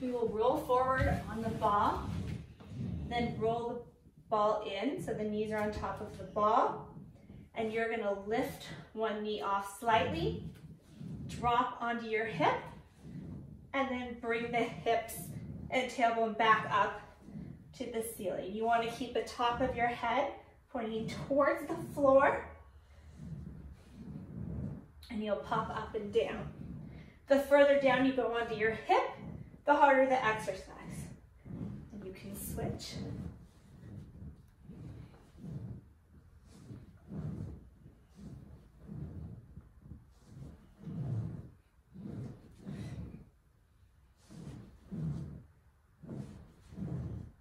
We will roll forward on the ball, then roll the ball in so the knees are on top of the ball. And you're gonna lift one knee off slightly, drop onto your hip, and then bring the hips and tailbone back up to the ceiling. You wanna keep the top of your head pointing towards the floor, and you'll pop up and down. The further down you go onto your hip, the harder the exercise. And you can switch.